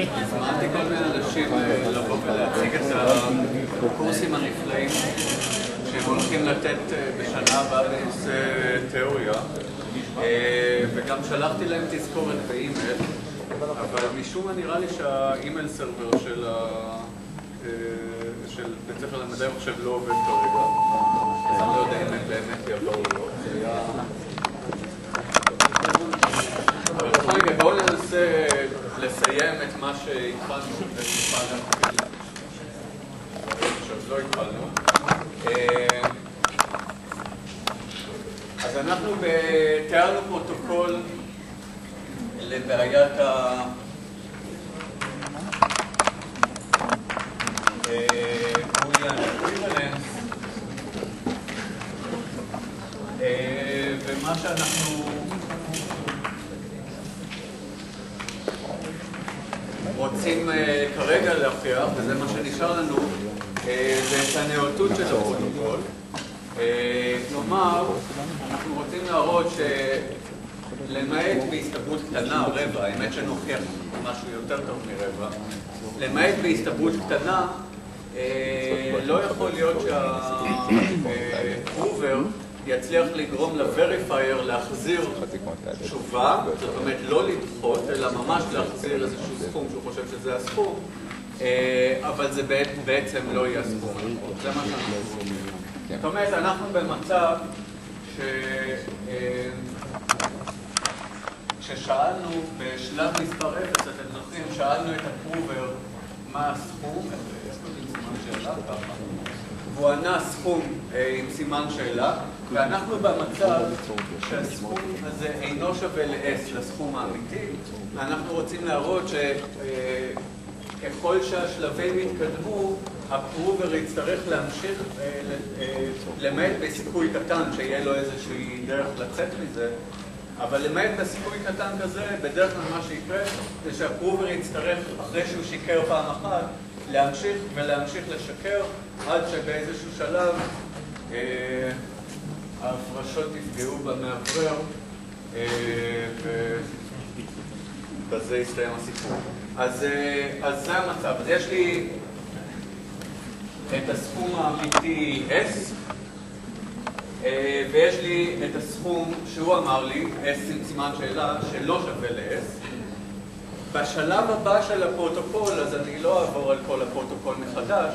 הזמנתי כל מיני אנשים אה, לבוא ולהציג את הקורסים הנפלאים שהם הולכים לתת אה, בשנה הבאה בנושא תיאוריה. אה, וגם שלחתי להם תזכורת באימייל אבל משום מה נראה לי שהאימייל סרבר של, בית ספר למדעי המחשב לא עובד כרגע אז אני לא יודע אם הם באמת יבואו או לא. מקרה בואו ננסה לסיים את מה שהתחלנו ונוכל להתחיל. עכשיו לא התחלנו. אז אנחנו תיארנו פרוטוקול לבעיית ה... boolean equivalence ומה שאנחנו רוצים כרגע להוכיח, וזה מה שנשאר לנו, זה את הנאותות של הפרוטוקול. כלומר, אנחנו רוצים להראות שלמעט בהסתברות קטנה, רבע, האמת שנוכיח משהו יותר טוב מרבע, למעט בהסתברות קטנה, לא יכול להיות שהפרובר יצליח לגרום ל-Verifier להחזיר תשובה, זאת אומרת לא לדחות, אלא ממש להחזיר איזשהו סכום שהוא חושב שזה הסכום, אבל זה בעצם לא יהיה הסכום הנכון, זה מה שאנחנו רוצים. זאת אומרת, אנחנו במצב ש... כששאלנו בשלב מספר 0, אתם זוכרים, שאלנו את הפרובר מה הסכום, והוא ענה סכום עם סימן שאלה, ואנחנו במצב שהסכום הזה אינו שווה ל-S, לסכום האמיתי, ואנחנו רוצים להראות שככל שהשלבים יתקדמו, הפרובר יצטרך להמשיך, למעט בסיכוי קטן, שיהיה לו איזושהי דרך לצאת מזה, אבל למעט בסיכוי קטן כזה, בדרך כלל מה שיקרה זה שהפרובר יצטרך, אחרי שהוא שיקר פעם אחת, להמשיך ולהמשיך לשקר עד שבאיזשהו שלב ההפרשות יפגעו במאוורר ובזה יסתיים הסיפור. אז, אז זה המצב. אז יש לי את הסכום האמיתי S ויש לי את הסכום שהוא אמר לי, S עם סימן שאלה, שלא שווה ל-S בשלב הבא של הפרוטוקול, אז אני לא אעבור על כל הפרוטוקול מחדש,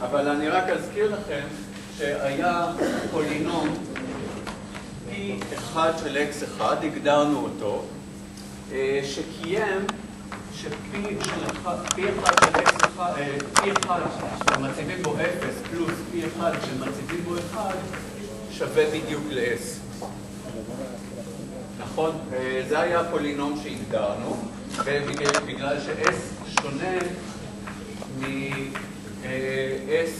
אבל אני רק אזכיר לכם שהיה פולינום P1 של X1, הגדרנו אותו, שקיים ש-P1 של X1, P1 שמציבים בו 0 פלוס P1 שמציבים בו 1 שווה בדיוק ל-S. נכון? זה היה הפולינום שהגדרנו. ובגלל ש-S שונה מ-S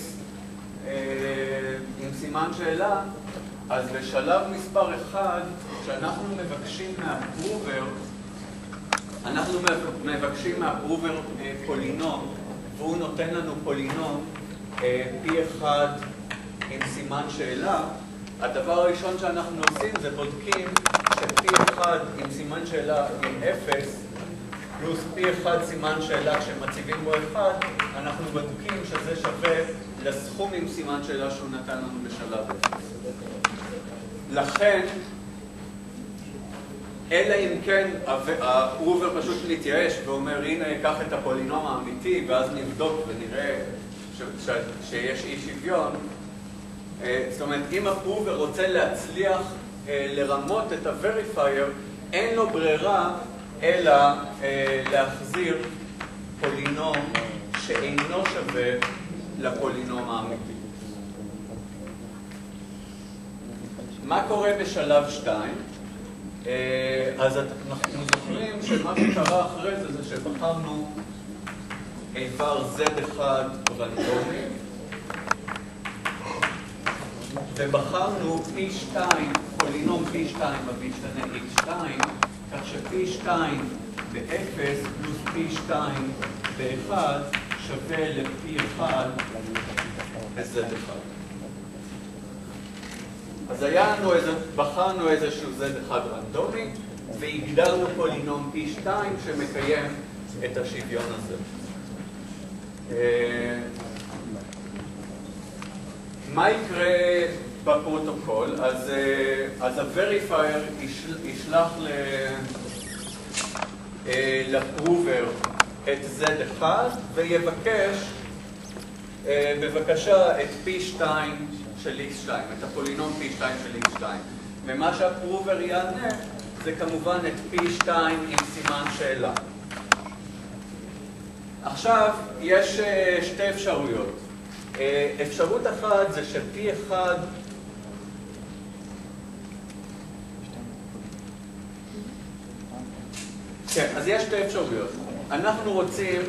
עם סימן שאלה, אז בשלב מספר 1, כשאנחנו מבקשים מהפרובר, אנחנו מבקשים מהפרובר פולינום, והוא נותן לנו פולינום P1 עם סימן שאלה, הדבר הראשון שאנחנו עושים זה בודקים ש-P1 עם סימן שאלה עם 0 פלוס פי אחד סימן שאלה כשמציבים בו אחד, אנחנו בודקים שזה שווה לסכום עם סימן שאלה שהוא נתן לנו בשלב אפס. לכן, אלא אם כן הפרובר פשוט מתייאש ואומר, הנה, אקח את הפולינום האמיתי ואז נבדוק ונראה שיש אי שוויון. זאת אומרת, אם הפרובר רוצה להצליח לרמות את ה-Verifier, אין לו ברירה אלא אה, להחזיר פולינום שאינו שווה לפולינום האמיתי. מה קורה בשלב 2? אה, אז אנחנו זוכרים שמה שקרה אחרי זה זה שבחרנו איבר Z1 רנדומי ובחרנו P2, פולינום P2 המשתנה X2 כך ש-P2 ב-0 פלוס P2 ב-1 שווה ל-P1 ב-Z1. אז בחרנו איזשהו Z1 רנדומי, והגדרנו פולינום P2 שמקיים את השוויון הזה. אה, מה יקרה בפרוטוקול? אז, אה, אז ה-Verifier ישלח ל... אה, לפרובר את Z1 ויבקש בבקשה את P2 של X2, את הפולינום P2 של X2. ומה שהפרובר יענה זה כמובן את P2 עם סימן שאלה. עכשיו, יש שתי אפשרויות. אפשרות אחת זה ש-P1 כן, אז יש שתי אפשרויות. אנחנו רוצים,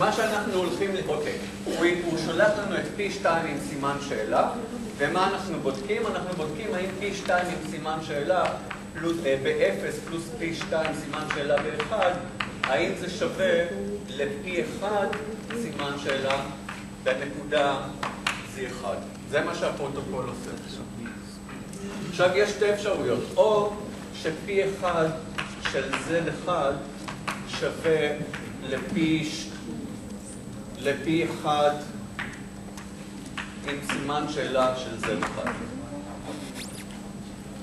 מה שאנחנו הולכים, אוקיי, הוא, הוא שולח לנו את P2 עם סימן שאלה, ומה אנחנו בודקים? אנחנו בודקים האם P2 עם סימן שאלה פלוס, אה, ב-0 פלוס P2 סימן שאלה ב-1, האם זה שווה ל-P1 סימן שאלה בנקודה Z1. זה מה שהפרוטוקול עושה. עכשיו יש שתי אפשרויות, או ש-P1 של Z1 שווה ל-P1 עם סימן שאלה של Z1.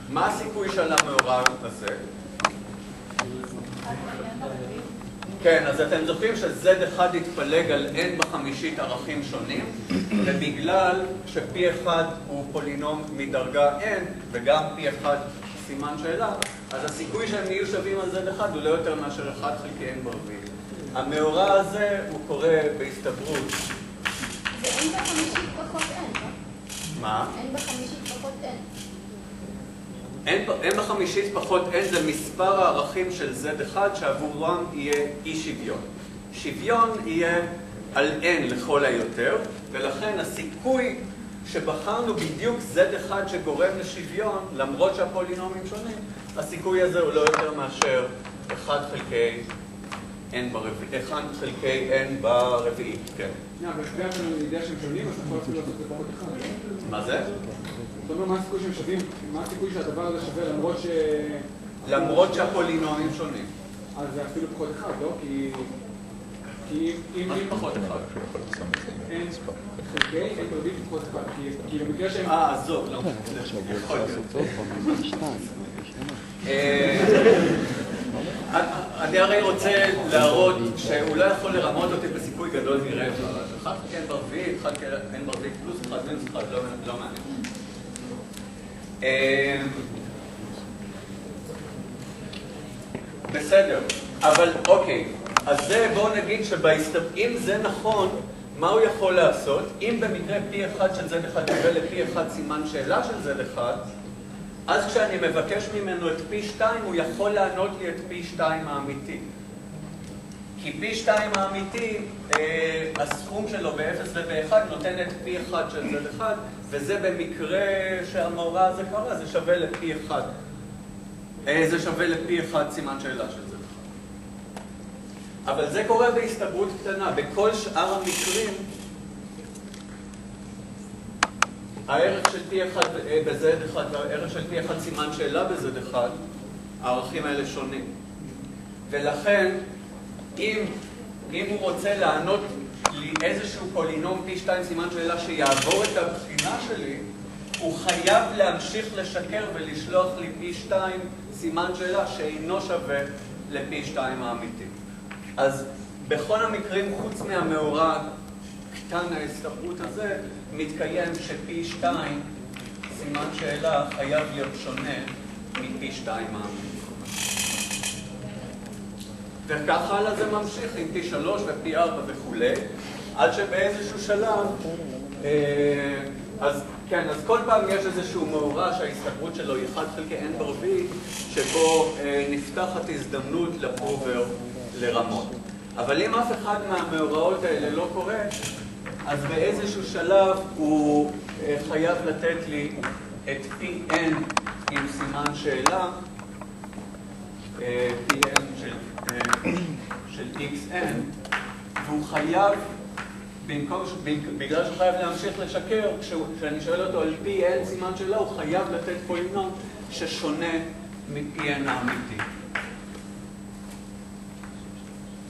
מה הסיכוי של המאורע הזה? כן, אז אתם זוכרים ש-Z1 התפלג על N בחמישית ערכים שונים, ובגלל ש-P1 הוא פולינום מדרגה N, וגם P1 סימן שאלה, אז הסיכוי שהם יהיו שווים על Z1 הוא לא יותר מאשר 1 חלקי N ברביעי. המאורע הזה הוא קורה בהסתברות. N בחמישית פחות N, לא? מה? N בחמישית פחות N. n בחמישית פחות n זה מספר הערכים של z1 שעבורם יהיה אי שוויון. שוויון יהיה על n לכל היותר, ולכן הסיכוי שבחרנו בדיוק z1 שגורם לשוויון, למרות שהפולינומים שונים, הסיכוי הזה הוא לא יותר מאשר 1 חלקי n ברביעי, 1 חלקי n ברביעי, כן. אתה. מה זה? זאת אומרת, מה הסיכוי שהם שווים, מה הסיכוי שהדבר הזה שווה למרות ש... למרות שהפולינומים שונים. אז זה אפילו פחות אחד, לא? כי... כי אם... מה זה פחות אחד? אין חלקי, אין ברביעית פחות אחד. כי במקרה שהם... אה, עזוב, לא. יכול להיות. אני הרי רוצה להראות שהוא לא יכול לרמות אותי בסיכוי גדול מרבע. אחד כן ברביעית, אחד כן ברביעית פלוס אחד מינוס אחד, לא מעניין. בסדר, אבל אוקיי, אז זה בואו נגיד שאם זה נכון, מה הוא יכול לעשות? אם במקרה P1 של Z1 שווה ל-P1 סימן שאלה של Z1, אז כשאני מבקש ממנו את P2, הוא יכול לענות לי את P2 האמיתי. כי P2 האמיתי, אה, הסכום שלו ב-0 וב-1 נותן את P1 של Z1, וזה במקרה שהמאורע הזה קרה, זה שווה ל-P1. אה, זה שווה ל-P1 סימן שאלה של Z1. אבל זה קורה בהסתברות קטנה. בכל שאר המקרים, הערך של P1 ב-Z1 והערך של P1 סימן שאלה ב-Z1, הערכים האלה שונים. ולכן, אם, אם הוא רוצה לענות לי איזשהו פולינום P2 סימן שאלה שיעבור את הבחינה שלי, הוא חייב להמשיך לשקר ולשלוח לי P2 סימן שאלה שאינו שווה ל-P2 האמיתי. אז בכל המקרים, חוץ מהמאורע קטן ההסתברות הזה, מתקיים ש-P2 סימן שאלה חייב להיות שונה מ-P2 האמיתי. וכך הלאה זה ממשיך עם פי שלוש ופי ארבע וכולי, עד שבאיזשהו שלב, אה, אז כן, אז כל פעם יש איזשהו מאורע שההסתברות שלו היא 1 חלקי n ברביעי, שבו אה, נפתחת הזדמנות לפרובר לרמות. אבל אם אף אחד מהמאורעות האלה לא קורה, אז באיזשהו שלב הוא אה, חייב לתת לי את pn עם סימן שאלה, pn של של xn, והוא חייב, במקום, בגלל שהוא חייב להמשיך לשקר, כשאני שואל אותו על פי n סימן שאלה, הוא חייב לתת פולינום ששונה מפי n האמיתי.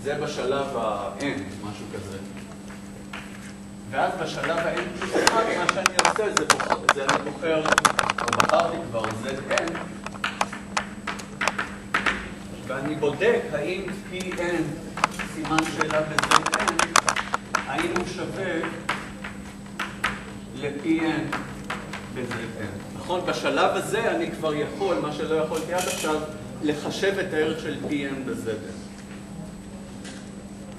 זה בשלב ה-n, משהו כזה. ואז בשלב ה-n פלוס 1, מה שאני עושה זה, בוח... זה אני בוחר, או בחרתי כבר zn, ואני בודק האם pn, סימן שאלה ב-zn, האם הוא שווה ל-pn ב-zn. נכון? בשלב הזה אני כבר יכול, מה שלא יכולתי עד עכשיו, לחשב את הערך של pn ב-zn.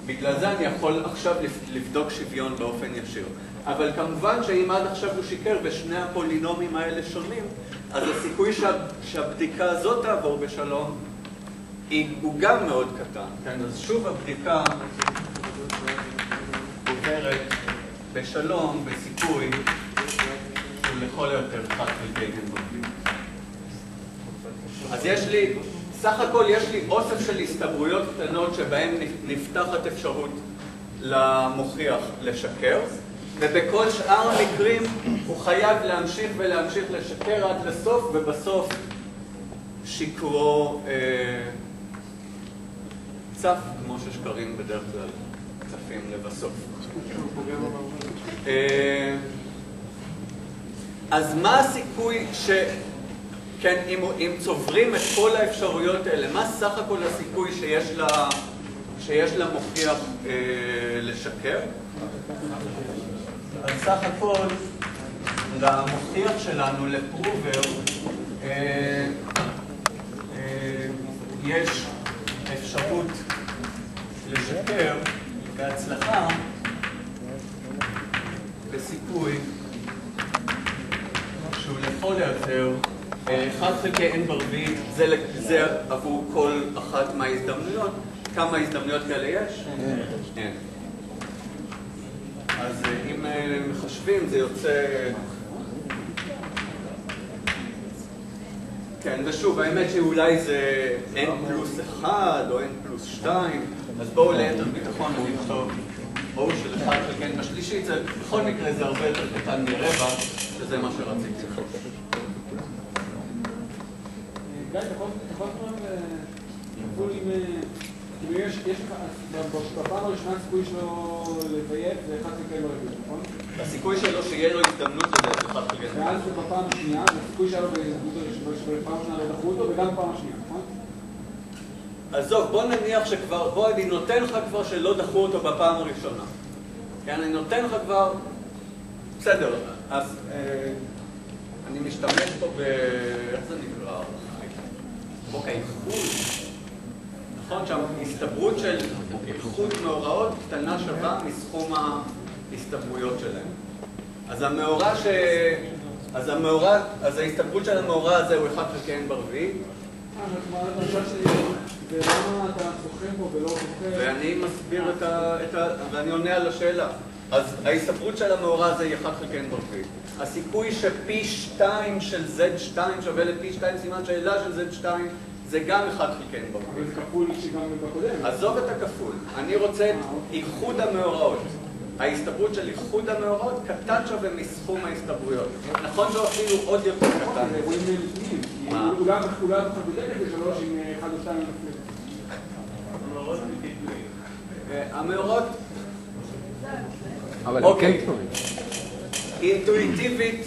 בגלל זה אני יכול עכשיו לבדוק שוויון באופן ישיר. אבל כמובן שאם עד עכשיו הוא שיקר ושני הפולינומים האלה שונים, אז הסיכוי שה, שהבדיקה הזאת תעבור בשלום הוא גם מאוד קטן. כן? אז שוב הבדיקה עוברת בשלום בסיכוי שהוא לכל היותר חד חלקי גנבובי. אז יש לי סך הכל יש לי אוסף של הסתברויות קטנות שבהן נפתחת אפשרות למוכיח לשקר, ובכל שאר המקרים הוא חייב להמשיך ולהמשיך לשקר עד לסוף, ובסוף שקרו אה, צף, כמו ששקרים בדרך כלל צפים לבסוף. אה, אז מה הסיכוי ש... כן, אם, צוברים את כל האפשרויות האלה, מה סך הכל הסיכוי שיש למוכיח אה, לשקר? אז סך הכל למוכיח שלנו, לפרובר, אה, אה, יש אפשרות לשקר בהצלחה בסיכוי שהוא לכל היותר 1 חלקי n ברביעית זה עבור כל אחת מההזדמנויות. כמה הזדמנויות כאלה יש? אין. אז אה, אם אה, מחשבים זה יוצא... כן, ושוב, האמת שאולי זה n פלוס 1 או n פלוס 2, אז בואו ליתר ביטחון אני אכתוב O של 1 חלקי n בשלישית, בכל מקרה זה הרבה יותר קטן מרבע, שזה מה שרציתי. גיא, אתה יש לך, בפעם הראשונה הסיכוי שלו לבייף זה 1 חלקי ברביעי, נכון? הסיכוי שלו שיהיה לו הזדמנות לזה זה 1 חלקי ברביעי. ואז בפעם השנייה, הסיכוי שהיה לו שבפעם השנייה לא דחו אותו, וגם בפעם השנייה, נכון? עזוב, בוא נניח שכבר, בוא אני נותן לך כבר שלא דחו אותו בפעם הראשונה. כן, אני נותן לך כבר, בסדר, אז אני משתמש פה ב... איך זה נקרא? חוק האיחוד, נכון? שההסתברות של איחוד מאורעות קטנה שווה מסכום ההסתברויות שלהם. אז המאורע ש... אז המאורע, אז ההסתברות של המאורע הזה הוא 1 חלקי n ברביעית. ואני מסביר את ה... ואני עונה על השאלה. אז ההסתברות של המאורע הזה היא 1 חלקי n ברביעית. הסיכוי שפי 2 של Z2 שווה לפי 2 סימן שאלה של Z2 זה גם 1 חלקי n ברביעית. אבל זה כפול שגם בקודם. עזוב את הכפול, אני רוצה את איחוד המאורעות. ההסתברות של איחוד המאורעות קטן שווה מסכום ההסתברויות. נכון שהוא אפילו עוד יותר קטן. אתה בודק את זה שלוש עם 1 או 2 המאורעות... אבל הם כן תלויים. אינטואיטיבית,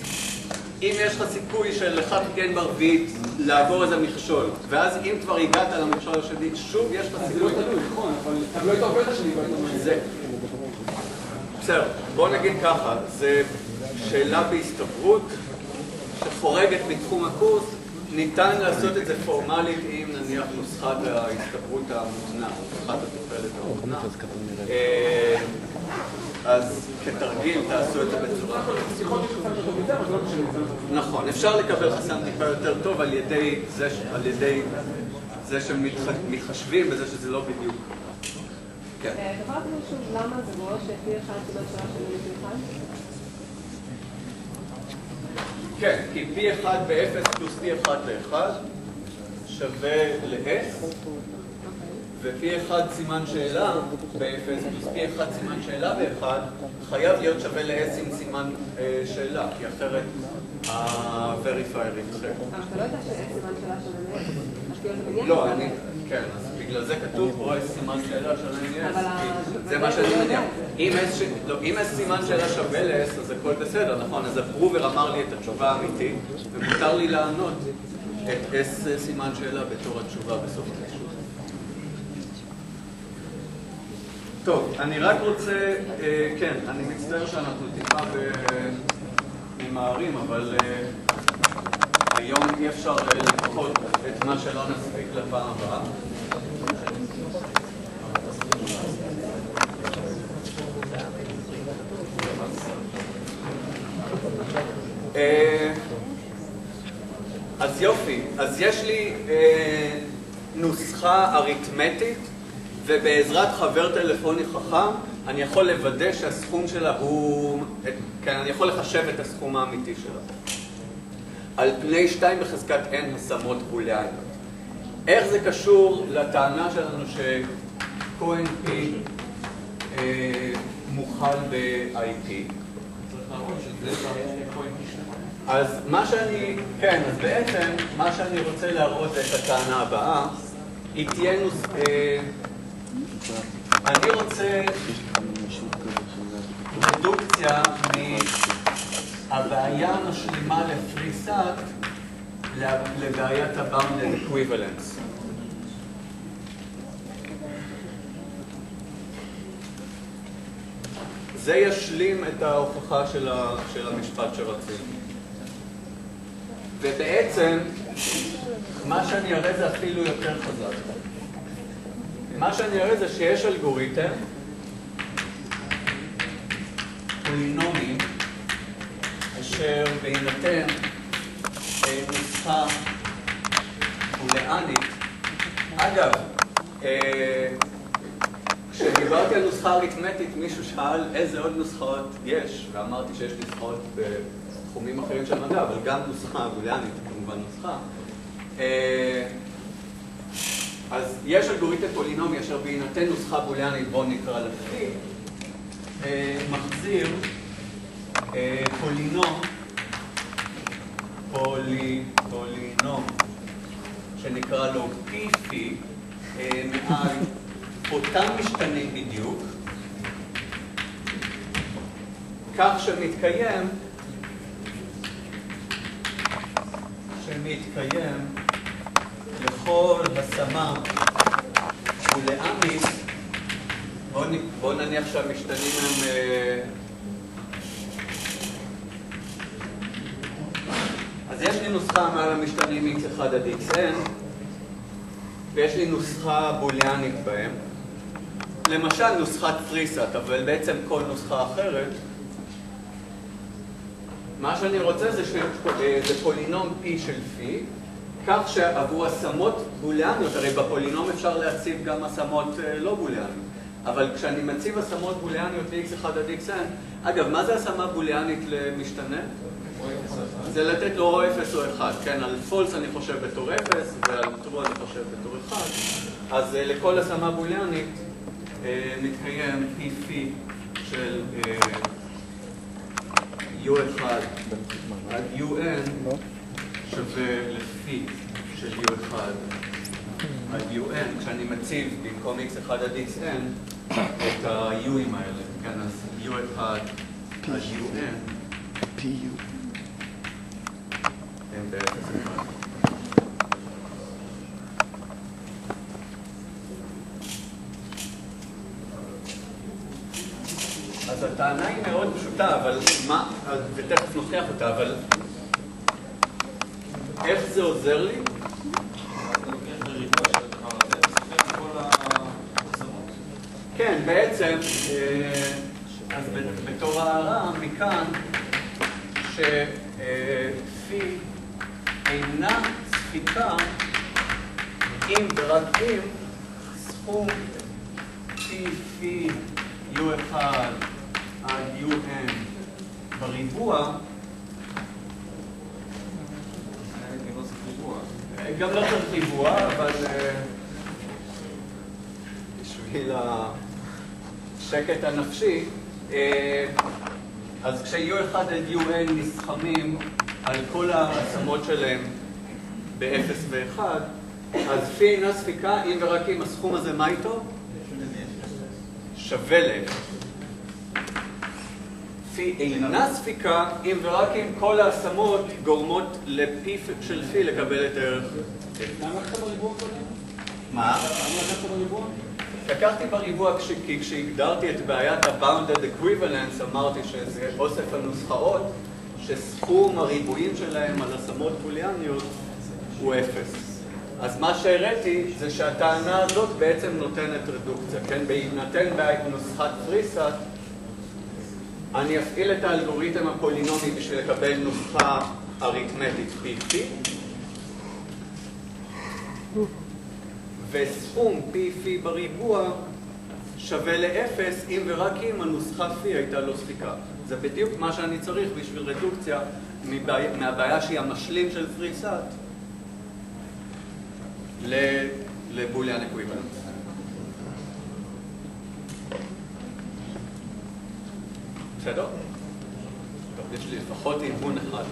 אם יש לך סיכוי של 1 כן ברביעית לעבור איזה מכשול, ואז אם כבר הגעת למכשול השני, שוב יש לך סיכוי... זה לא תלוי, נכון, אבל אתה לא היית עובד השני זה... בסדר, בוא נגיד ככה, זה שאלה בהסתברות שחורגת מתחום הקורס, ניתן לעשות את זה פורמלית עם נניח נוסחת ההסתברות המותנה, נוסחת התוחלת המותנה. אז כתרגיל תעשו את זה בצורה נכון, אפשר לקבל חסם טיפה יותר טוב על ידי זה שמתחשבים בזה שזה לא בדיוק. כן. יכול להגיד שוב למה זה אחד סימן שעה של פי אחד? כן, כי פי אחד ב-0 פלוס פי אחד ב-1 שווה ל-S ופי אחד סימן שאלה באפס, פלוס פי אחד סימן שאלה באחד, חייב להיות שווה ל-S עם סימן אה, שאלה, כי אחרת ה-verifier ידחה. אתה לא יודע ש-S סימן שאלה שווה ל-S? לא, אני, כן, אז בגלל זה כתוב פה יש סימן שאלה שווה ל-S. זה מה שאני מניח. אם S לא, אם יש סימן שאלה שווה ל-S, אז הכל בסדר, נכון? אז הפרובר אמר לי את התשובה האמיתית, ומותר לי לענות את S סימן שאלה בתור התשובה בסוף התשובה. טוב, אני רק רוצה, אה, כן, אני מצטער שאנחנו טיפה ממהרים, אבל אה, היום אי אפשר אה, לדחות את מה שלא נספיק לפעם הבאה. אה, אז יופי, אז יש לי אה, נוסחה אריתמטית, ובעזרת חבר טלפוני חכם, אני יכול לוודא שהסכום שלה הוא... כן, אני יכול לחשב את הסכום האמיתי שלה. על פני 2 בחזקת n השמות בוליאניות. איך זה קשור לטענה שלנו שכהן P אה, מוכל ב-IP? אז מה שאני, כן, אז בעצם מה שאני רוצה להראות זה את הטענה הבאה. היא תהיה נוס... אה, אני רוצה רדוקציה מהבעיה המשלימה לפריסת לבעיית ה-bounded. זה ישלים את ההוכחה של, ה, של המשפט שרצינו. ובעצם, מה שאני אראה זה אפילו יותר חזק. מה שאני אראה זה שיש אלגוריתם, פולינומי, אשר בהינתן אה, נוסחה בוליאנית, אגב, אה, כשדיברתי על נוסחה אריתמטית, מישהו שאל איזה עוד נוסחאות יש, ואמרתי שיש נוסחאות בתחומים אחרים של מדע, אבל גם נוסחה בוליאנית היא כמובן נוסחה. אז יש אלגוריתם פולינומי אשר בהינתן נוסחה בוליאנית, בואו נקרא לה. פי, אה, מחזיר אה, פולינום, פולי, פולינום, שנקרא לו פי פי, אה, מעל אותם משתנים בדיוק, כך שמתקיים, שמתקיים לכל השמה בוליאנית, בואו נניח שהמשתנים הם... אה, אז יש לי נוסחה מעל המשתנים x1 עד xn, ויש לי נוסחה בוליאנית בהם. למשל נוסחת פריסט, אבל בעצם כל נוסחה אחרת. מה שאני רוצה זה שזה פולינום p של פי, כך שעבור השמות בוליאניות, הרי בפולינום אפשר להציב גם השמות אה, לא בוליאניות, אבל כשאני מציב השמות בוליאניות ל-x1 עד xn, אגב, מה זה השמה בוליאנית למשתנה? זה לתת לו או 0 או 1, כן, על false אני חושב בתור 0 ועל true אני חושב בתור 1, אז אה, לכל השמה בוליאנית אה, מתקיים פי פי של אה, u1 עד un שווה לפי של u1 עד un, כשאני מציב במקום x1 עד xn את ה-u'ים האלה, כן, אז u1 עד un הם באפס אחד. אז הטענה היא מאוד פשוטה, אבל מה, ותכף נוכיח אותה, אבל איך זה עוזר לי? כן, בעצם, אה, אז בתור הערה מכאן, שפי אינה ספיקה אם ורק אם סכום פי פי u1 עד un בריבוע גם לא צריך ריבוע, אבל אה, בשביל השקט הנפשי, אה, אז כשיהיו אחד עד UN נסכמים על כל העצמות שלהם ב-0 ו-1, אז פי אינה ספיקה אם ורק אם הסכום הזה, מה איתו? שווה ל-0. אינה ספיקה אם ורק אם כל ההשמות גורמות לפי של פי לקבל את הערך. למה לקחת בריבוע קודם? מה? למה לקחת בריבוע? לקחתי בריבוע כי כשהגדרתי את בעיית ה-bounded equivalence אמרתי שזה אוסף הנוסחאות שסכום הריבועים שלהם על השמות בוליאניות הוא אפס. אז מה שהראיתי זה שהטענה הזאת בעצם נותנת רדוקציה, כן? בהינתן בנוסחת פריסט אני אפעיל את האלגוריתם הפולינומי בשביל לקבל נוסחה אריתמטית PT וסכום פי בריבוע שווה לאפס אם ורק אם הנוסחה פי הייתה לא ספיקה. זה בדיוק מה שאני צריך בשביל רדוקציה מבעיה, מהבעיה שהיא המשלים של פריסת לבוליאן אקוויבלנס. בסדר? יש לי לפחות עיוון אחד.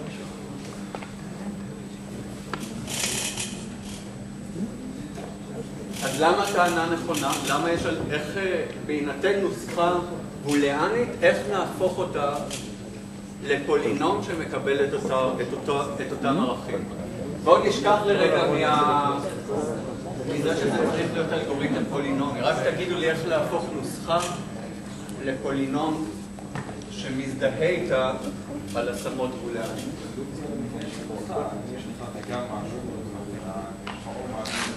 אז למה הטענה נכונה? למה יש על... איך אה, בהינתן נוסחה בוליאנית, איך נהפוך אותה לפולינום שמקבל את, אותה, את, אותו, את אותם ערכים? בואו נשכח לרגע מה... מזה שזה צריך להיות אלגוריתם פולינומי. רק תגידו לי איך להפוך נוסחה לפולינום שמזדהה איתה על השמות עוד משהו.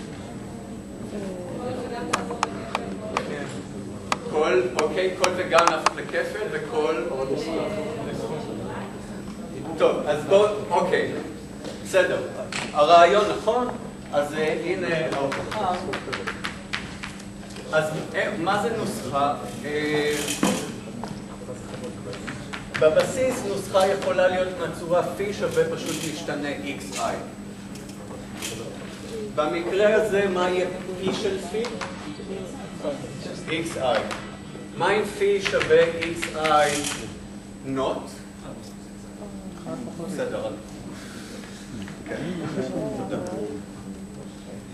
כל, אוקיי, כל וגם נהפוך לכפל וכל... טוב, אז בואו, אוקיי, בסדר. הרעיון נכון, אז אה, הנה ההוכחה. אז אה, מה זה נוסחה? בבסיס נוסחה יכולה להיות מהצורה פי שווה פשוט משתנה xi. במקרה הזה, מה יהיה פי של פי? xi. מה אם פי שווה xi נוט? בסדר.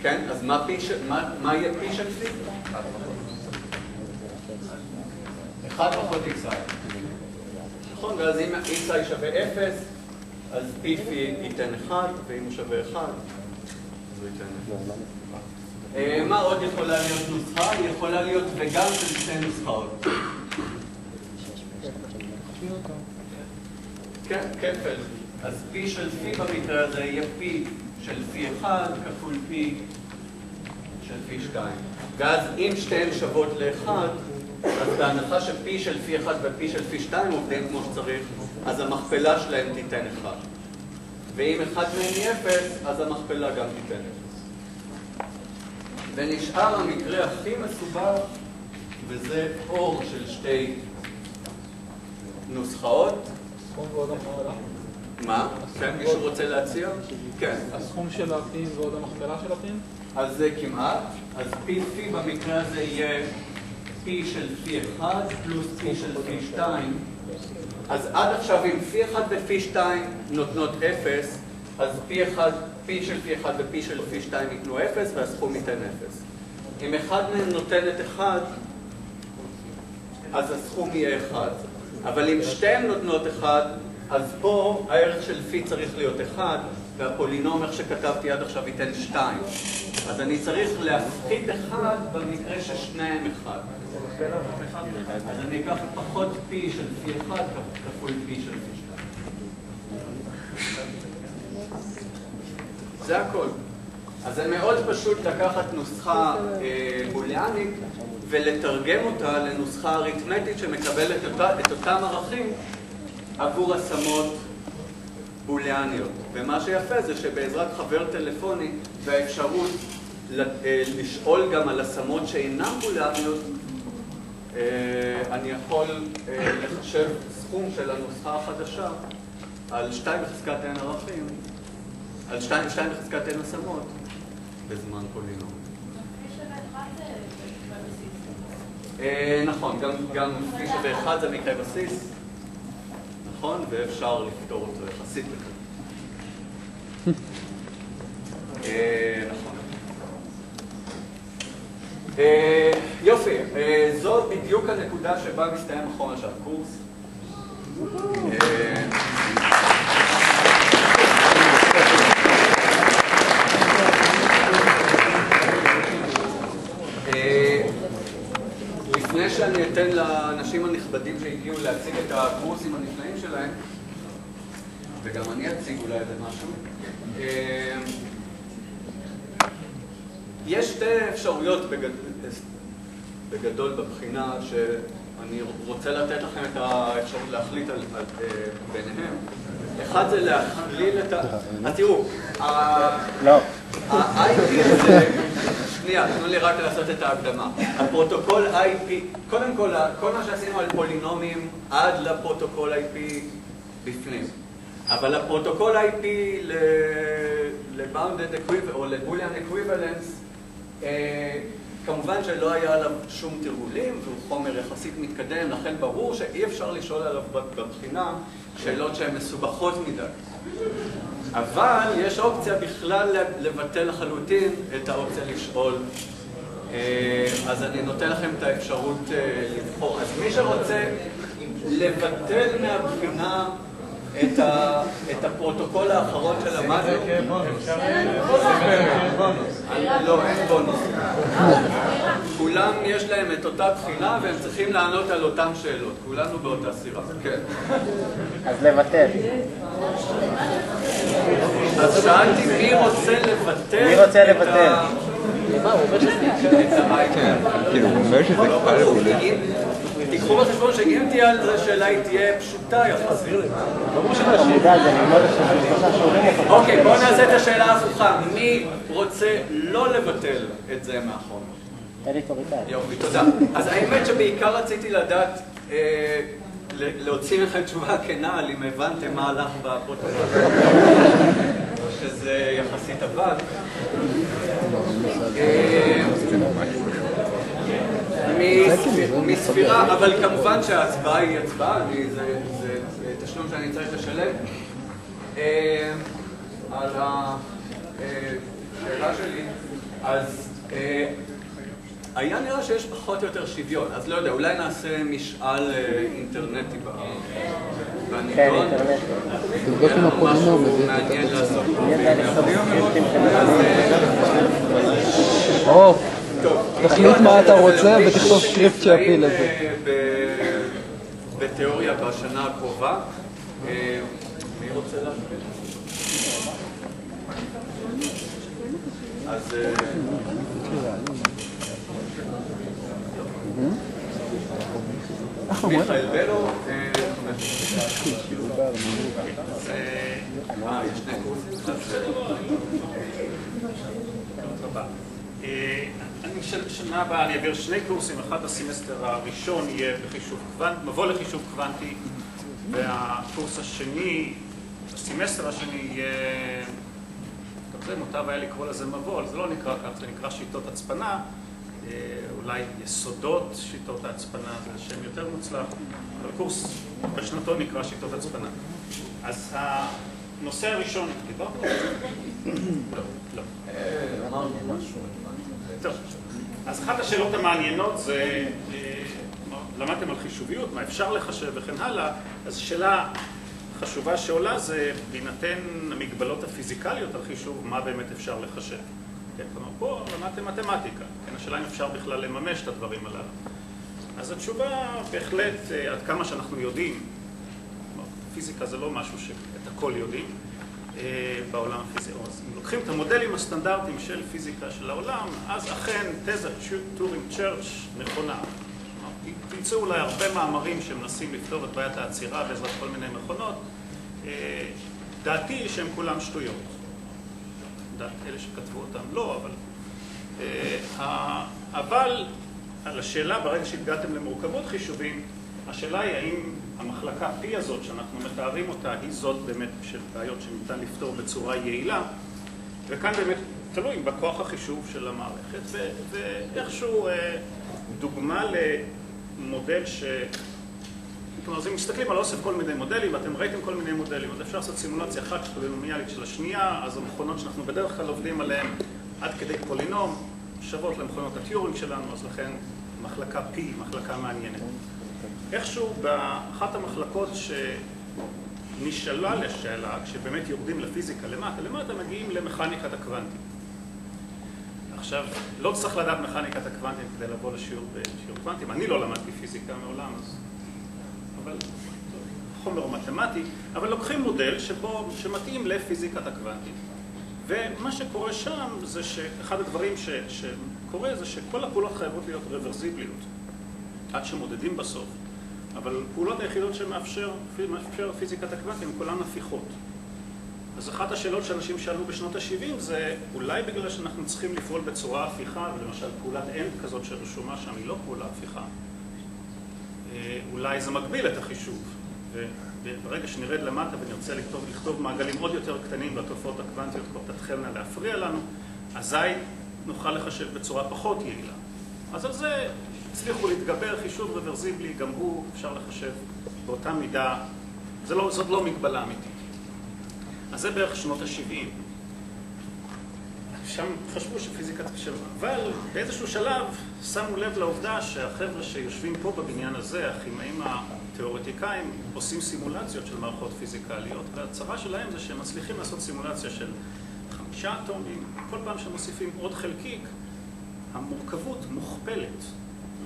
כן, אז מה פי של פי? אחד פחות xi. נכון, ואז אם xi שווה 0, אז פי ייתן 1, ואם הוא שווה 1, אז הוא ייתן 0. אה, מה עוד יכולה להיות נוסחה? היא יכולה להיות וגם של שתי נוסחאות. כן, כפל. אז פי של פי במקרה הזה יהיה פי של פי 1 כפול פי של פי 2. ואז אם שתיהן שוות ל-1, אז בהנחה שפי של פי 1 ופי של פי 2 עובדים כמו שצריך, אז המכפלה שלהם תיתן 1. ואם אחד מהם היא 0, אז המכפלה גם תיתן 0. ונשאר המקרה הכי מסובך, וזה אור של שתי נוסחאות. מה? כן, מישהו רוצה להציע? כן. הסכום של הפין ועוד המכפלה של הפין? אז זה כמעט. אז פי במקרה הזה יהיה פי של פי 1 פלוס פי של פי 2. אז עד עכשיו אם פי 1 ופי 2 נותנות 0, אז פי 1, פי של פי 1 ופי של פי 2 ייתנו 0 והסכום ייתן 0. אם אחד מהם נותן את 1, אז הסכום יהיה 1. אבל אם שתיהן נותנות 1, אז פה הערך של פי צריך להיות 1, והפולינום, איך שכתבתי עד עכשיו, ייתן 2. אז אני צריך להפחית 1 במקרה ששניהם 1. אז אני אקח פחות פי של פי 1 כפול פי של פי 2. זה הכל. אז זה מאוד פשוט לקחת נוסחה אה, בוליאנית ולתרגם אותה לנוסחה אריתמטית שמקבלת את אותם ערכים עבור השמות בוליאניות. ומה שיפה זה שבעזרת חבר טלפוני והאפשרות אה, לשאול גם על השמות שאינן בוליאניות, אני יכול אה, לחשב סכום של הנוסחה החדשה על 2 בחזקת n ערכים, על 2, 2 בחזקת n השמות בזמן פולינום. אה, נכון, גם, גם פי שווה 1 זה מקרה בסיס, נכון, ואפשר לפתור אותו יחסית. אה, נכון. אה, יופי, אה, זו בדיוק הנקודה שבה מסתיים החומר של הקורס. אה, לפני שאני אתן לאנשים הנכבדים שהגיעו להציג את הקורסים הנפלאים שלהם, וגם אני אציג אולי איזה משהו, יש שתי אפשרויות בגד... בגדול בבחינה שאני רוצה לתת לכם את האפשרות להחליט על, על, אה, ביניהם. אחד זה להכליל את ה... אז תראו, ה- לא. ה-IP הזה, שנייה, תנו לי רק לעשות את ההקדמה. הפרוטוקול IP, קודם כל, כל מה שעשינו על פולינומים עד לפרוטוקול IP בפנים. אבל הפרוטוקול IP ל-bounded equivalence או ל-boolean equivalence, אה, כמובן שלא היה עליו שום תרגולים, והוא חומר יחסית מתקדם, לכן ברור שאי אפשר לשאול עליו בבחינה שאלות שהן מסובכות מדי. אבל יש אופציה בכלל לבטל לחלוטין את האופציה לשאול. אה, אז אני נותן לכם את האפשרות אה, לבחור. אז מי שרוצה לבטל מהבחינה את, ה, את הפרוטוקול האחרון שלמדנו, אני- לא, אין בונוס. כולם יש להם את אותה בחינה והם צריכים לענות על אותן שאלות. כולנו באותה סירה. כן. אז לבטל. אז שאלתי מי רוצה לבטל מי רוצה את ה- לבטל? את ה-iPad. כאילו, הוא אומר שזה קל. אם- תיקחו בחשבון שאם תהיה על זה שאלה היא תהיה פשוטה יחסית. אוקיי, בואו נעשה את השאלה ההפוכה. מי רוצה לא לבטל את זה מהחומר? יופי, תודה. אז האמת שבעיקר רציתי לדעת, אה, ל- להוציא מכם תשובה כנה על אם הבנתם מה הלך בפרוטוקול. שזה יחסית עבד. אה, מספירה, אבל כמובן שההצבעה היא הצבעה, זה תשלום שאני צריך לשלם. אה, על השאלה שלי, אז אה, היה נראה שיש פחות או יותר שוויון, אז לא יודע, אולי נעשה משאל אה, אינטרנטי ב- בנידון. כן, אינטרנט. תבדוק עם הפולינום, של או, טוב, תחליט מה אתה רוצה ותכתוב סקריפט שיפיל את זה. בתיאוריה בשנה הקרובה. אה, מי רוצה להסביר? אז... אה, מיכאל בלו, אה, אה, אה, יש שני קורסים? אה, אני של- שנה הבאה אני אעביר שני קורסים, אחד הסמסטר הראשון יהיה בחישוב קוונטי, מבוא לחישוב קוונטי, והקורס השני, הסמסטר השני יהיה, טוב זה מוטב היה לקרוא לזה מבוא, זה לא נקרא כך, זה נקרא שיטות הצפנה, אה, אולי יסודות שיטות ההצפנה, זה שם יותר מוצלח, אבל קורס בשנתו נקרא שיטות הצפנה. אז הנושא הראשון, דיברנו? לא, לא. טוב, אז אחת השאלות המעניינות זה, אה, למדתם על חישוביות, מה אפשר לחשב וכן הלאה, אז שאלה חשובה שעולה זה, בהינתן המגבלות הפיזיקליות על חישוב, מה באמת אפשר לחשב. כן, כלומר, פה למדתם מתמטיקה, כן, השאלה אם אפשר בכלל לממש את הדברים הללו. אז התשובה בהחלט, אה, עד כמה שאנחנו יודעים, פיזיקה זה לא משהו שאת הכל יודעים, אה, בעולם הפיזי. אז אם לוקחים את המודלים הסטנדרטיים של פיזיקה של העולם, אז אכן תזת טורינג צ'רץ' נכונה. תמצאו אולי הרבה מאמרים שמנסים לפתור את בעיית העצירה בעזרת כל מיני מכונות. אה, דעתי היא שהם כולם שטויות. דעת אלה שכתבו אותם לא, אבל... אה, אבל על השאלה, ברגע שהגעתם למורכבות חישובים, השאלה היא האם המחלקה P הזאת שאנחנו מתארים אותה היא זאת באמת של בעיות שניתן לפתור בצורה יעילה וכאן באמת תלוי בכוח החישוב של המערכת ואיכשהו אה, דוגמה למודל ש... כלומר, אז אם מסתכלים על אוסף כל מיני מודלים, ואתם ראיתם כל מיני מודלים, אז אפשר לעשות סימולציה אחת פולינומיאלית של השנייה, אז המכונות שאנחנו בדרך כלל עובדים עליהן עד כדי פולינום, שוות למכונות הטיורינג שלנו, אז לכן מחלקה P היא מחלקה מעניינת. איכשהו באחת המחלקות שנשאלה לשאלה, כשבאמת יורדים לפיזיקה למטה, למטה מגיעים למכניקת הקוונטים. עכשיו, לא צריך לדעת מכניקת הקוונטים כדי לבוא לשיעור בשיעור קוונטים, אני לא למדתי פיזיקה מעולם, אז... אבל חומר מתמטי, אבל לוקחים מודל שבו, שמתאים לפיזיקת הקוונטים. ומה שקורה שם זה שאחד הדברים ש, שקורה זה שכל הפעולות חייבות להיות רוורסיבליות, עד שמודדים בסוף. אבל הפעולות היחידות שמאפשר מאפשר פיזיקת הקוונטים כולן הפיכות. אז אחת השאלות שאנשים שאלו בשנות ה-70 זה אולי בגלל שאנחנו צריכים לפעול בצורה הפיכה, ולמשל פעולת end כזאת שרשומה שם היא לא פעולה הפיכה, אה, אולי זה מגביל את החישוב. וברגע שנרד למטה ונרצה לכתוב, לכתוב מעגלים עוד יותר קטנים והתופעות הקוונטיות כבר תתחלנה להפריע לנו, אזי נוכל לחשב בצורה פחות יעילה. אז על זה הצליחו להתגבר, חישוב רוורסיבלי, גם הוא אפשר לחשב באותה מידה, לא, זאת לא מגבלה אמיתית. אז זה בערך שנות ה-70. שם חשבו שפיזיקה תחשב, אבל באיזשהו שלב שמו לב לעובדה שהחבר'ה שיושבים פה בבניין הזה, הכימאים התיאורטיקאים, עושים סימולציות של מערכות פיזיקליות, והצרה שלהם זה שהם מצליחים לעשות סימולציה של חמישה אטומים, כל פעם שמוסיפים עוד חלקיק, המורכבות מוכפלת,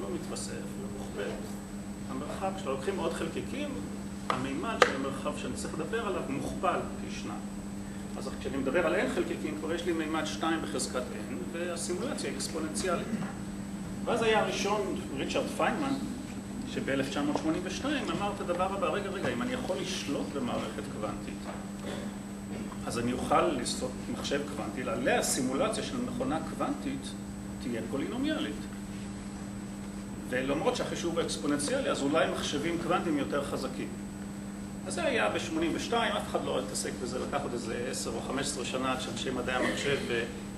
לא מתווסף, לא מוכפלת. המרחק, כשלוקחים עוד חלקיקים, המימד של המרחב שאני צריך לדבר עליו מוכפל פי שניים. אז כשאני מדבר על n חלקיקים, כבר יש לי מימד 2 בחזקת n, והסימולציה היא אקספוננציאלית. ואז היה הראשון, ריצ'רד פיינמן, שב-1982 אמר את הדבר הבא, רגע, רגע, אם אני יכול לשלוט במערכת קוונטית, אז אני אוכל לעשות מחשב קוונטי, עליה סימולציה של מכונה קוונטית תהיה פולינומיאלית. ולמרות שהחישוב האקספוננציאלי, אז אולי מחשבים קוונטיים יותר חזקים. אז זה היה ב-82, אף אחד לא התעסק בזה, לקח עוד איזה 10 או 15 שנה עד שאנשי מדעי המחשב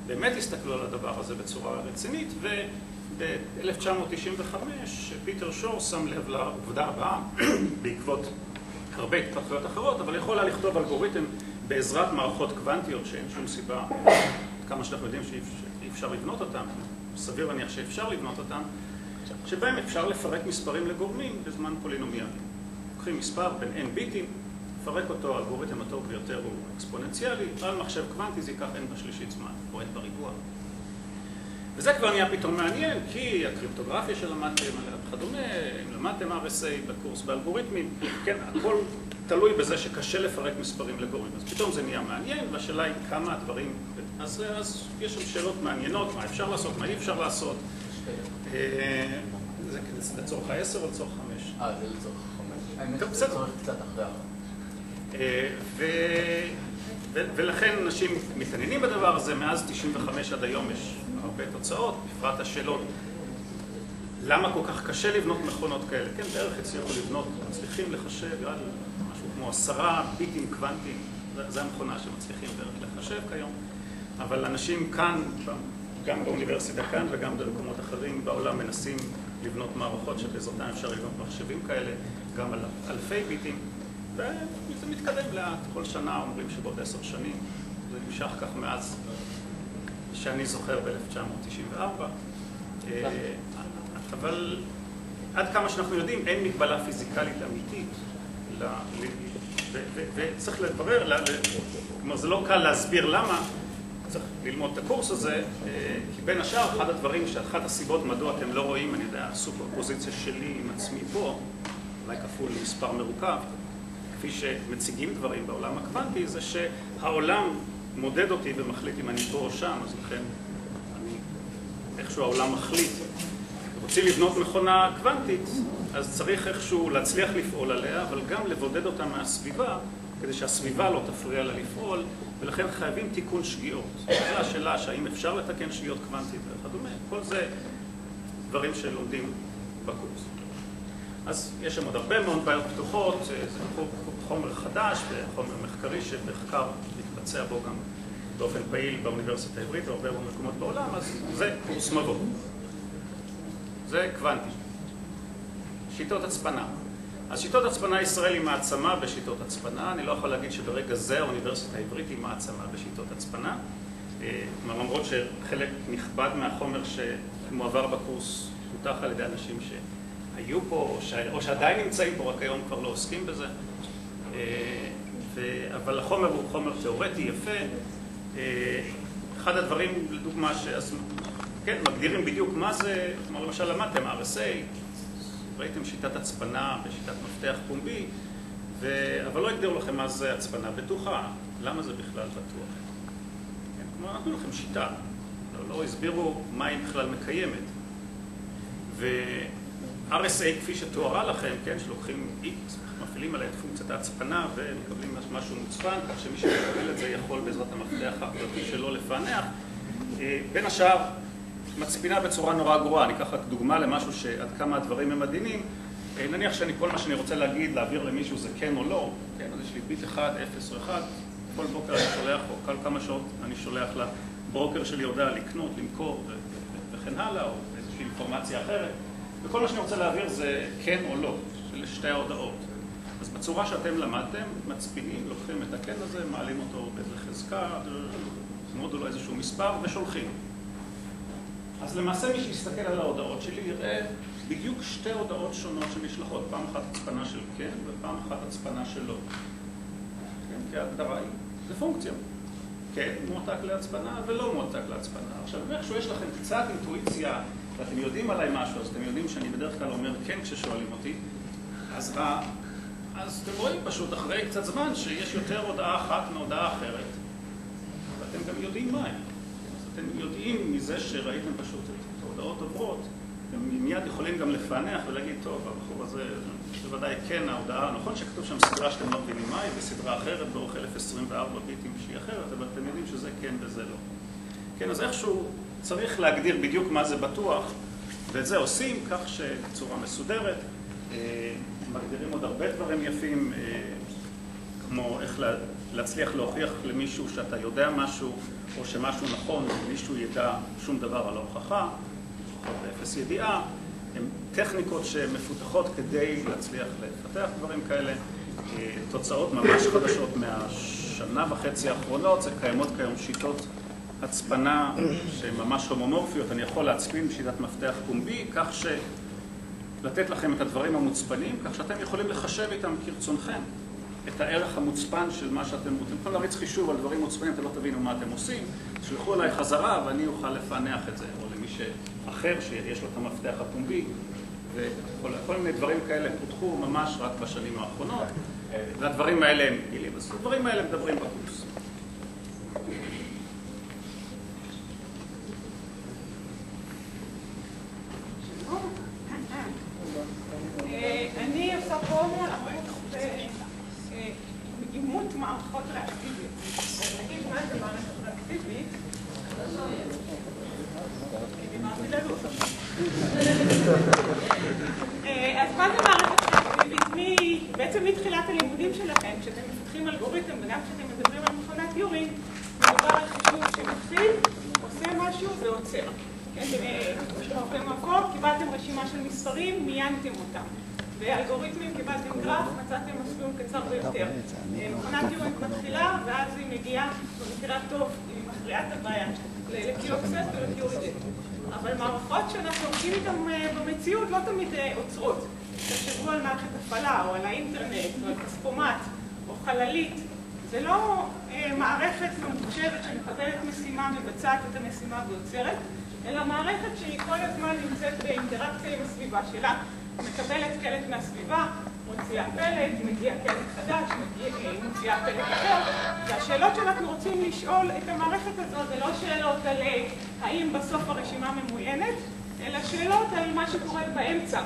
באמת הסתכלו על הדבר הזה בצורה רצינית, וב-1995 פיטר שור שם לב לעובדה הבאה, בעקבות הרבה התפתחויות אחרות, אבל יכול היה לכתוב אלגוריתם בעזרת מערכות קוונטיות שאין שום סיבה, כמה שאנחנו יודעים שאי אפשר לבנות אותן, סביר להניח שאפשר לבנות אותן, שבהם אפשר לפרק מספרים לגורמים בזמן פולינומיאלי. לוקחים מספר בין n ביטים, לפרק אותו, האלגוריתם הטוב ביותר הוא אקספוננציאלי, על מחשב קוונטי זה ייקח n בשלישית זמן, או n בריבוע. וזה כבר נהיה פתאום מעניין, כי הקריפטוגרפיה שלמדתם עליה וכדומה, אם למדתם RSA בקורס באלגוריתמים, כן, הכל תלוי בזה שקשה לפרק מספרים לגורמים. אז פתאום זה נהיה מעניין, והשאלה היא כמה הדברים... אז, אז יש שם שאלות מעניינות, מה אפשר לעשות, מה אי אפשר לעשות. אה, זה לצורך ה-10 או לצורך 5? אה, זה לצורך ה-5. טוב, בסדר. לצורך קצת אחרי אה, ולכן אנשים מתעניינים בדבר הזה, מאז 95 עד היום יש הרבה תוצאות, בפרט השאלות למה כל כך קשה לבנות מכונות כאלה. כן, בערך הצליחו לבנות, מצליחים לחשב עד משהו כמו עשרה ביטים קוונטיים, זו המכונה שמצליחים בערך לחשב כיום, אבל אנשים כאן, גם באוניברסיטה כאן וגם במקומות אחרים בעולם מנסים לבנות מערכות שבעזרתן אפשר לבנות מחשבים כאלה, גם על אלפי ביטים. וזה מתקדם לאט, כל שנה אומרים שבעוד עשר שנים, זה נמשך כך מאז שאני זוכר ב-1994, אה, אבל עד כמה שאנחנו יודעים, אין מגבלה פיזיקלית אמיתית, וצריך לברר, כלומר זה לא קל להסביר למה, צריך ללמוד את הקורס הזה, אה, כי בין השאר, אחד הדברים, שאחת הסיבות מדוע אתם לא רואים, אני יודע, סופר פוזיציה שלי עם עצמי פה, אולי כפול מספר מרוכב, כפי שמציגים דברים בעולם הקוונטי, זה שהעולם מודד אותי ומחליט אם אני פה או שם, אז לכן אני, איכשהו העולם מחליט. רוצים לבנות מכונה קוונטית, אז צריך איכשהו להצליח לפעול עליה, אבל גם לבודד אותה מהסביבה, כדי שהסביבה לא תפריע לה לפעול, ולכן חייבים תיקון שגיאות. זו השאלה שהאם אפשר לתקן שגיאות קוונטית וכדומה, כל זה דברים שלומדים בקורס. אז יש שם עוד הרבה מאוד בעיות פתוחות, זה חומר חדש וחומר מחקרי שמחקר מתבצע בו גם באופן פעיל באוניברסיטה העברית והרבה מאוד מקומות בעולם, אז זה קורס מבוא. זה קוונטי. שיטות הצפנה. אז שיטות הצפנה ישראל היא מעצמה בשיטות הצפנה, אני לא יכול להגיד שברגע זה האוניברסיטה העברית היא מעצמה בשיטות הצפנה. אה, למרות שחלק נכבד מהחומר שמועבר בקורס פותח על ידי אנשים שהיו פה, או, שעדיין נמצאים פה, רק היום כבר לא עוסקים בזה. אה. אבל החומר הוא חומר תיאורטי יפה. אה, אחד הדברים, לדוגמה, שאז, כן, בדיוק מה זה, כלומר, למשל למדתם RSA, ראיתם שיטת הצפנה ושיטת מפתח פומבי, ו... אבל לא הגדירו לכם מה זה הצפנה בטוחה, למה זה בכלל בטוח. כן, כלומר, נתנו לכם שיטה, לא, לא הסבירו מה היא בכלל מקיימת. ו-RSA כפי שתוארה לכם, כן, שלוקחים X, מפעילים עליה את פונקציית ההצפנה ומקבלים משהו מוצפן, כך שמי שמקבל את זה יכול בעזרת המפתח הפרטי שלו לפענח. אה, בין השאר, מצפינה בצורה נורא גרועה. אני אקח רק דוגמה למשהו שעד כמה הדברים הם עדינים. אה, נניח שאני, כל מה שאני רוצה להגיד, להעביר למישהו זה כן או לא, כן, אז יש לי ביט אחד, אפס או אחד, כל בוקר אני שולח, או כל כמה שעות אני שולח לברוקר שלי הודעה לקנות, למכור וכן הלאה, או איזושהי אינפורמציה אחרת, וכל מה שאני רוצה להעביר זה כן או לא, של שתי ההודעות. אז בצורה שאתם למדתם, מצפינים, לוקחים את הקן הזה, מעלים אותו באיזה חזקה, מודולו איזשהו מספר ושולחים. אז למעשה מי שיסתכל על ההודעות שלי יראה בדיוק שתי הודעות שונות שנשלחות, פעם אחת הצפנה של כן ופעם אחת הצפנה של לא. כן, כי ההגדרה היא, זה פונקציה. כן, מועתק להצפנה ולא מועתק להצפנה. עכשיו, איכשהו יש לכם קצת אינטואיציה ואתם יודעים עליי משהו, אז אתם יודעים שאני בדרך כלל אומר כן כששואלים אותי, אז. אז אתם רואים פשוט אחרי קצת זמן שיש יותר הודעה אחת מהודעה אחרת, ואתם גם יודעים מה הם. אתם יודעים מזה שראיתם פשוט את ההודעות עוברות, אתם מיד יכולים גם לפענח ולהגיד, טוב, הבחור הזה, בוודאי כן, ההודעה, נכון שכתוב שם סדרה שאתם לא מבינים מה היא, וסדרה אחרת באורך 1024 ביטים שהיא אחרת, אבל אתם יודעים שזה כן וזה לא. כן, אז איכשהו צריך להגדיר בדיוק מה זה בטוח, ואת זה עושים כך שבצורה מסודרת, אה, מגדירים עוד הרבה דברים יפים, אה, כמו איך להצליח להוכיח למישהו שאתה יודע משהו, או שמשהו נכון, ומישהו ידע שום דבר על ההוכחה, לפחות באפס ידיעה, הן טכניקות שמפותחות כדי להצליח לפתח דברים כאלה. אה, תוצאות ממש חדשות מהשנה וחצי האחרונות, זה קיימות כיום שיטות הצפנה שהן ממש הומומורפיות, אני יכול להצפין בשיטת מפתח פומבי, כך ש... לתת לכם את הדברים המוצפנים, כך שאתם יכולים לחשב איתם כרצונכם. את הערך המוצפן של מה שאתם רוצים. יכולים להריץ חישוב על דברים מוצפנים, אתם לא תבינו מה אתם עושים, תשלחו אליי חזרה ואני אוכל לפענח את זה, או למי אחר שיש לו את המפתח הפומבי, וכל מיני דברים כאלה פותחו ממש רק בשנים האחרונות, והדברים האלה הם גילים. אז הדברים האלה מדברים בקורס. ויוצרת, אלא מערכת שהיא כל הזמן נמצאת באינטראקציה עם הסביבה שלה, מקבלת קלט מהסביבה, מוציאה פלט, מגיע קלט חדש, מגיע, והשאלות שאנחנו רוצים לשאול את המערכת הזאת זה לא שאלות על אה, האם בסוף הרשימה ממוינת, אלא שאלות על מה שקורה באמצע,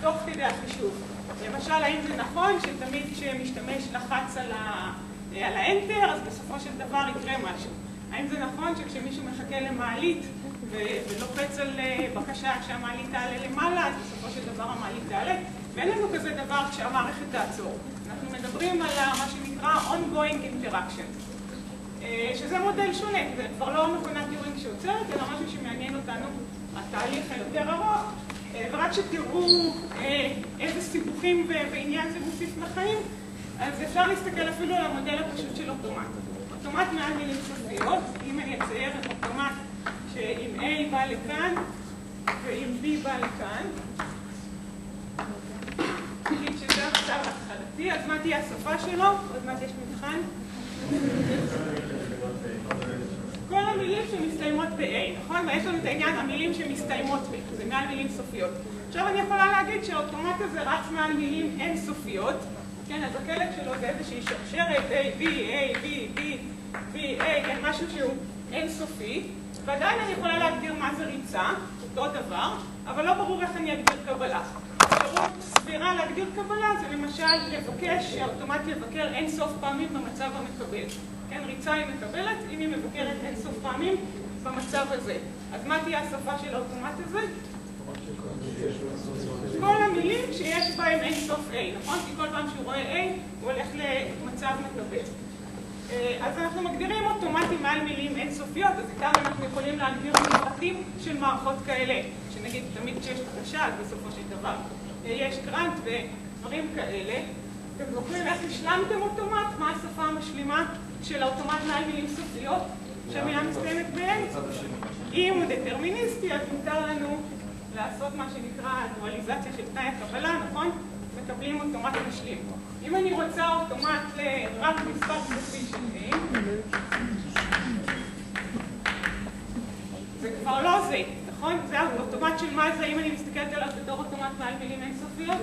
תוך כדי החישוב. למשל, האם זה נכון שתמיד כשמשתמש לחץ על, האנטר, אז בסופו של דבר יקרה משהו. האם זה נכון שכשמישהו מחכה למעלית ולוחץ על אה, בקשה שהמעלית תעלה למעלה, אז בסופו של דבר המעלית תעלה? ואין לנו כזה דבר כשהמערכת תעצור. אנחנו מדברים על מה שנקרא ongoing interaction, אה, שזה מודל שונה, זה כבר לא מכונת טיורינג שעוצרת, אלא משהו שמעניין אותנו, התהליך היותר ארוך, אה, ורק שתראו איזה סיבוכים ועניין זה מוסיף לחיים, אז אפשר להסתכל אפילו על המודל הפשוט של אוטומט. אוטומט מעל מילים סופיות, אם אני אצייר אוטומט שאם A בא לכאן ואם B בא לכאן, שזה המצב ההתחלתי, אז מה תהיה השפה שלו? עוד מעט יש מבחן. כל המילים שמסתיימות ב-A, נכון? ויש לנו את העניין המילים שמסתיימות ב, זה מעל מילים סופיות. עכשיו אני יכולה להגיד שהאוטומט הזה רץ מעל מילים אינסופיות, כן, אז הקלט שלו זה איזושהי שרשרת A, B, A, B, B, B, A, כן, משהו שהוא אינסופי, ועדיין אני יכולה להגדיר מה זה ריצה, אותו דבר, אבל לא ברור איך אני אגדיר קבלה. אפשרות סבירה להגדיר קבלה זה למשל לבקש שהאוטומט יבקר אין סוף פעמים במצב המקבל. כן, ריצה היא מקבלת, אם היא מבקרת אין סוף פעמים במצב הזה. אז מה תהיה השפה של האוטומט הזה? כל המילים שיש בהם אין סוף A, נכון? כי כל פעם שהוא רואה A הוא הולך למצב מקבל. אה, אז אנחנו מגדירים אוטומטים מעל מילים אינסופיות, אז איתם אנחנו יכולים להגדיר מפרטים של מערכות כאלה, שנגיד תמיד כשיש חשד בסופו של דבר, אה, יש גרנט ודברים כאלה. אתם זוכרים איך השלמתם אוטומט? מה השפה המשלימה של האוטומט מעל מילים סופיות, שהמילה מסתיימת ב-A? אם הוא דטרמיניסטי, אז מותר לנו לעשות מה שנקרא דואליזציה של תנאי הקבלה, נכון? מקבלים אוטומט משלים. אם אני רוצה אוטומט לרק מספר סופי של A, זה כבר לא זה, נכון? זה האוטומט של מה זה, אם אני מסתכלת עליו בתור אוטומט מעל מילים אינסופיות?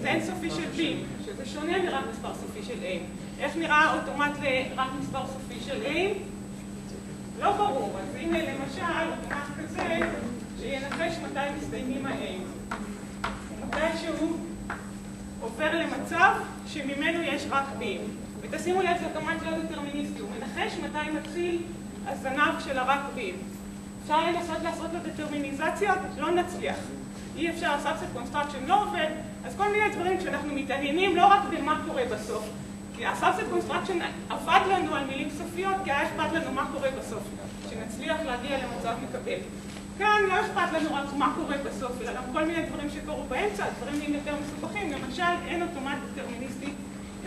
זה אינסופי של B, שזה שונה מרק מספר סופי של A. איך נראה אוטומט לרק מספר סופי של A? לא ברור, אז הנה למשל אוטומט כזה שינחש מתי מסתיימים ה-A. מתי שהוא עובר למצב שממנו יש רק B. ותשימו לב, זה אוטומט לא דטרמיניסטי, הוא מנחש מתי מתחיל הזנב של הרק B. אפשר לנסות לעשות לו דטרמיניזציה? לא נצליח. אי אפשר, subset construction לא עובד, אז כל מיני דברים שאנחנו מתעניינים לא רק במה קורה בסוף. כי ה-subset construction עבד לנו על מילים סופיות, כי היה אכפת לנו מה קורה בסוף, שנצליח להגיע למצב מקבל. כאן לא אכפת לנו רק מה קורה בסוף, אלא גם כל מיני דברים שקרו באמצע, דברים יותר מסובכים, למשל אין אוטומט דטרמיניסטי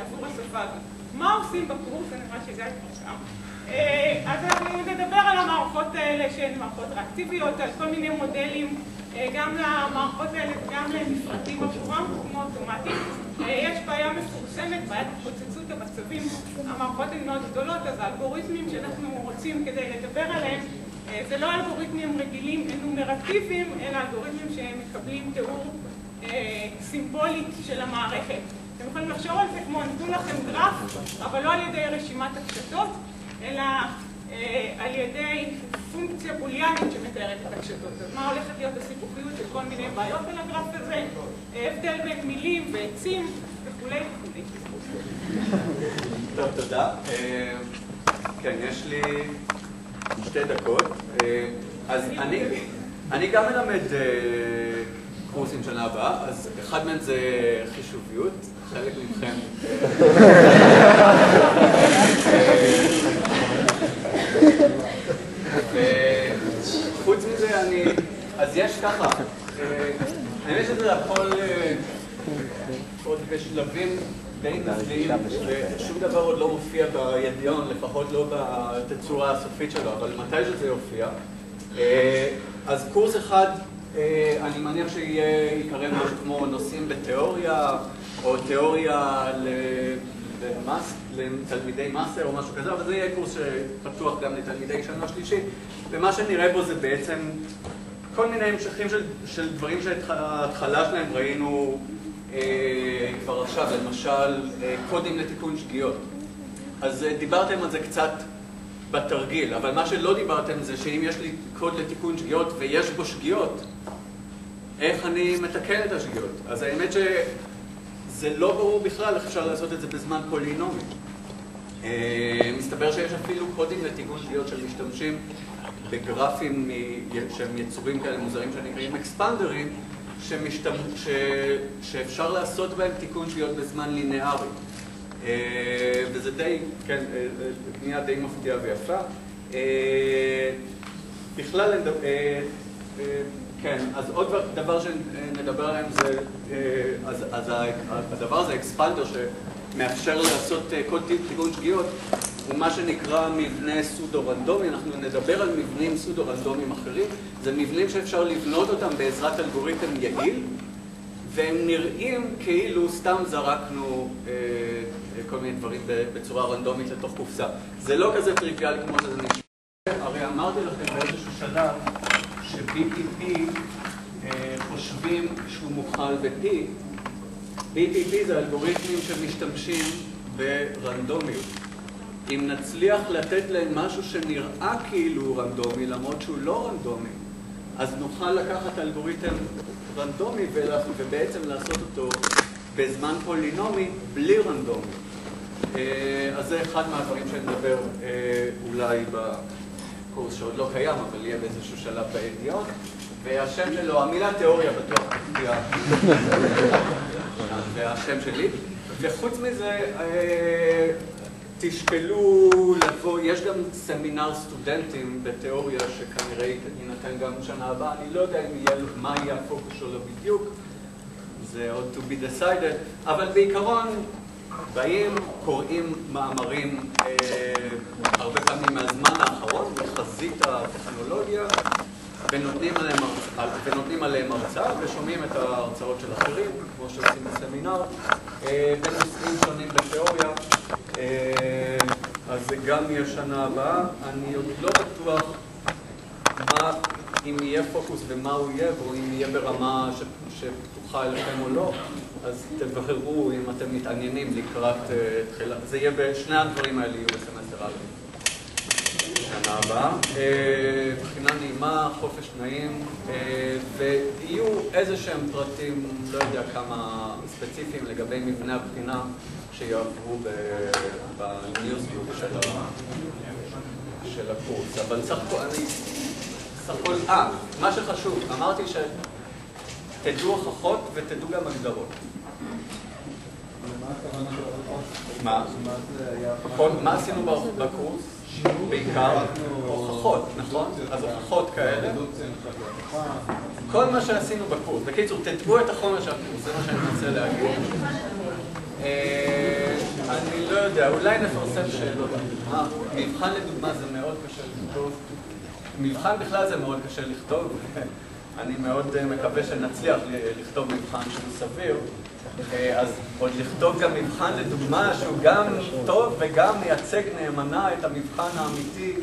עבור השפה הזאת. מה עושים בקורס? אני רואה שגיא כבר שם. אז אנחנו נדבר על המערכות האלה שהן מערכות ריאקטיביות, על כל מיני מודלים, גם למערכות האלה וגם למפרטים עבורם, כמו אוטומטים. יש בעיה מפורסמת, בעיית התפוצצות המצבים, המערכות הן מאוד גדולות, אז האלגוריתמים שאנחנו רוצים כדי לדבר עליהם זה לא אלגוריתמים רגילים אנומרטיביים, אלא אלגוריתמים שמקבלים תיאור סימבולית של המערכת. אתם יכולים לחשוב על זה כמו נתנו לכם גרף, אבל לא על ידי רשימת הקשתות, אלא על ידי פונקציה בוליאנית שמתארת את הקשתות. אז מה הולכת להיות הסיפוחיות של כל מיני בעיות על הגרף הזה? הבדל בין מילים ועצים וכולי וכולי. טוב, תודה. כן, יש לי שתי דקות. אז אני, אני גם מלמד קורסים שנה הבאה, אז אחד מהם זה חישוביות, חלק מכם. וחוץ מזה אני, אז יש ככה, האמת שזה הכל עוד בשלבים די נזליים, ושום דבר עוד לא מופיע בידיון, לפחות לא בתצורה הסופית שלו, אבל מתי שזה יופיע. אז קורס אחד, אני מניח שיהיה, יקרא משהו כמו נושאים בתיאוריה, או תיאוריה לתלמידי מאסטר או משהו כזה, אבל זה יהיה קורס שפתוח גם לתלמידי שנה שלישית, ומה שנראה בו זה בעצם כל מיני המשכים של, של דברים שההתחלה שלהם ראינו אה, כבר עכשיו, למשל אה, קודים לתיקון שגיאות. אז אה, דיברתם על זה קצת בתרגיל, אבל מה שלא דיברתם זה שאם יש לי קוד לתיקון שגיאות ויש בו שגיאות, איך אני מתקן את השגיאות? אז האמת שזה לא ברור בכלל איך אפשר לעשות את זה בזמן פולינומי. מסתבר שיש אפילו קודים לתיקון שגיאות של משתמשים בגרפים שהם יצורים כאלה מוזרים שנקראים אקספנדרים, שמשתמ... ש... שאפשר לעשות בהם תיקון שגיאות בזמן לינארי. וזה די, כן, בנייה די מפתיעה ויפה. בכלל, כן, אז עוד דבר שנדבר עליהם זה, אז, אז הדבר הזה, אקספנדר, שמאפשר לעשות קוד תיקון שגיאות, הוא מה שנקרא מבנה סודו-רנדומי, אנחנו נדבר על מבנים סודו-רנדומיים אחרים, זה מבנים שאפשר לבנות אותם בעזרת אלגוריתם יעיל, והם נראים כאילו סתם זרקנו אה, כל מיני דברים בצורה רנדומית לתוך קופסה. זה לא כזה טריוויאלי כמו שזה נשמע. הרי אמרתי לכם באיזשהו שלב ש-BPP אה, חושבים שהוא מוכל ב-P. BPP זה אלגוריתמים שמשתמשים ברנדומיות. אם נצליח לתת להם משהו שנראה כאילו הוא רנדומי, למרות שהוא לא רנדומי, אז נוכל לקחת אלגוריתם רנדומי ובעצם לעשות אותו בזמן פולינומי בלי רנדומי. אה, אז זה אחד מהדברים שנדבר אה, אולי בקורס שעוד לא קיים, אבל יהיה באיזשהו שלב בידיעות. והשם שלו, המילה תיאוריה בטוח. זה השם שלי. וחוץ מזה, אה, תשקלו לבוא, יש גם סמינר סטודנטים בתיאוריה שכנראה יינתן גם שנה הבאה, אני לא יודע מה יהיה הפוקוס שלו בדיוק, זה עוד to be decided, אבל בעיקרון באים, קוראים מאמרים אה, הרבה פעמים מהזמן האחרון, בחזית הטכנולוגיה, ונותנים עליהם, ונותנים עליהם הרצאה ושומעים את ההרצאות של אחרים, כמו שעושים בסמינר, אה, בנושאים שונים בתיאוריה. אה, אז זה גם יהיה שנה הבאה. אני עוד לא בטוח מה, אם יהיה פוקוס ומה הוא יהיה, או אם יהיה ברמה ש, שפתוחה אליכם או לא, אז תבררו אם אתם מתעניינים לקראת אה, תחילה. זה יהיה, בשני הדברים האלה יהיו בסמסטר א'. שנה הבאה. אה, בחינה נעימה, חופש נעים, אה, ויהיו איזה שהם פרטים, לא יודע כמה ספציפיים לגבי מבנה הבחינה שיעברו בניוזביוט של, של הקורס. אבל סך הכל, אני... סך הכל, אה, מה שחשוב, אמרתי שתדעו הוכחות ותדעו גם הגדרות. מה? כל- מה עשינו בקורס? בעיקר הוכחות, נכון? אז הוכחות כאלה. כל מה שעשינו בקורס. בקיצור, תדעו את החומר של הקורס, זה מה שאני מנסה להגיד. אה, אני לא יודע, אולי נפרסם שאלות. מה, מבחן לדוגמה זה מאוד קשה לכתוב. מבחן בכלל זה מאוד קשה לכתוב. אני מאוד אה, מקווה שנצליח לכתוב מבחן שהוא סביר. אז עוד לכתוב גם מבחן לדוגמה שהוא גם טוב וגם מייצג נאמנה את המבחן האמיתי,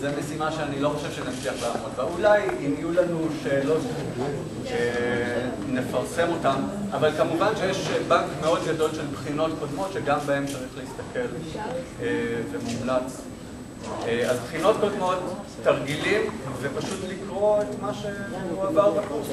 זו משימה שאני לא חושב שנצליח לעמוד בה. אולי אם יהיו לנו שאלות, אה, נפרסם אותן, אבל כמובן שיש בנק מאוד גדול של בחינות קודמות שגם בהן צריך להסתכל אה, ומומלץ. אה, אז בחינות קודמות, תרגילים, ופשוט לקרוא את מה שהוא עבר בקורס.